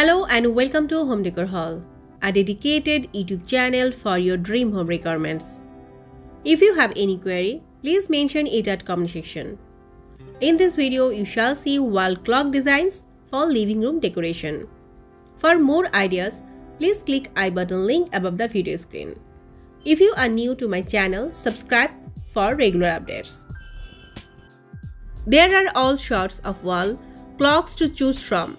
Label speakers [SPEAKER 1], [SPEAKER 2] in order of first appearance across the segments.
[SPEAKER 1] Hello and welcome to Home Decor Haul, a dedicated YouTube channel for your dream home requirements. If you have any query, please mention it at comment section. In this video, you shall see wall clock designs for living room decoration. For more ideas, please click I button link above the video screen. If you are new to my channel, subscribe for regular updates. There are all sorts of wall clocks to choose from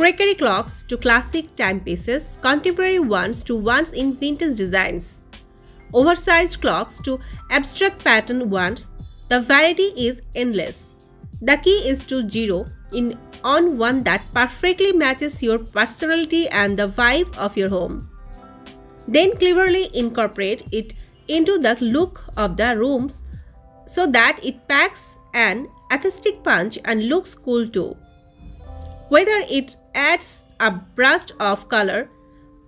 [SPEAKER 1] Crockery clocks to classic timepieces, contemporary ones to ones in vintage designs. Oversized clocks to abstract pattern ones, the variety is endless. The key is to zero in on one that perfectly matches your personality and the vibe of your home. Then cleverly incorporate it into the look of the rooms so that it packs an aesthetic punch and looks cool too. Whether it adds a burst of color,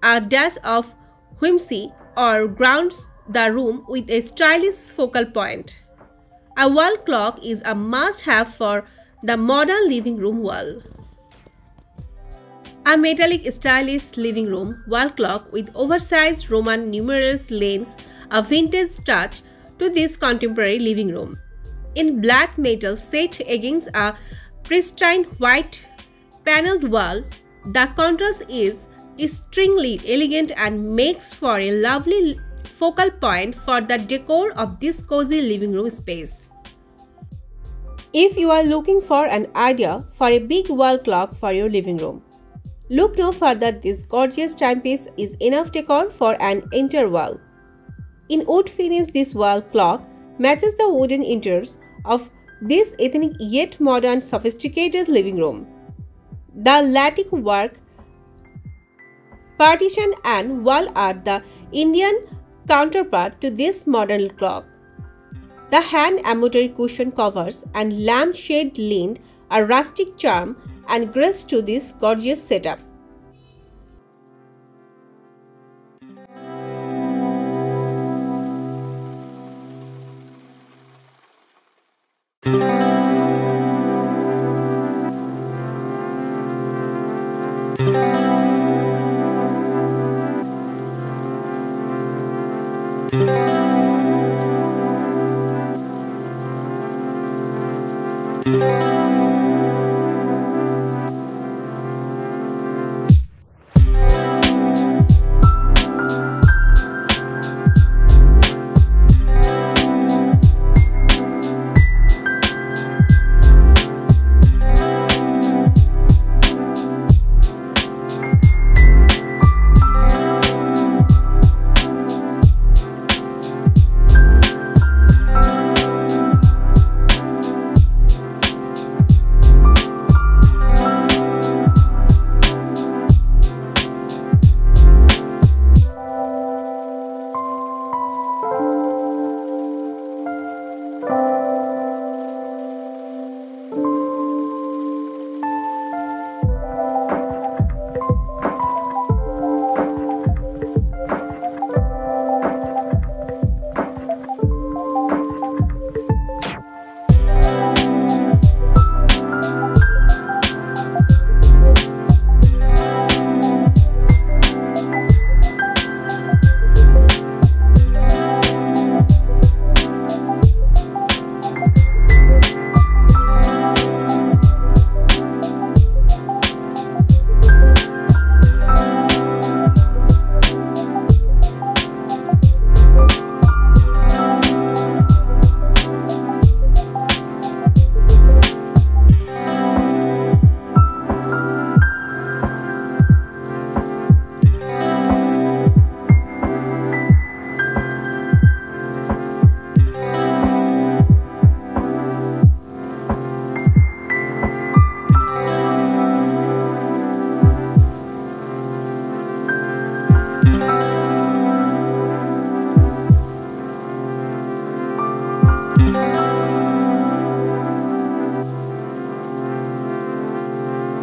[SPEAKER 1] a dash of whimsy, or grounds the room with a stylish focal point. A wall clock is a must have for the modern living room wall. A metallic stylish living room wall clock with oversized Roman numerals lends a vintage touch to this contemporary living room. In black metal set against a pristine white paneled wall, the contrast is extremely elegant and makes for a lovely focal point for the decor of this cozy living room space. If you are looking for an idea for a big wall clock for your living room, look no further this gorgeous timepiece is enough decor for an entire wall. In wood finish this wall clock matches the wooden interiors of this ethnic yet modern sophisticated living room. The lattice work, partition and wall are the Indian counterpart to this modern clock. The hand embroidery cushion covers and lampshade lend a rustic charm and grace to this gorgeous setup.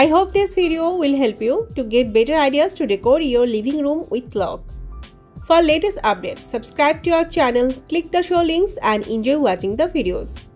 [SPEAKER 1] I hope this video will help you to get better ideas to decor your living room with clock. For latest updates, subscribe to our channel, click the show links and enjoy watching the videos.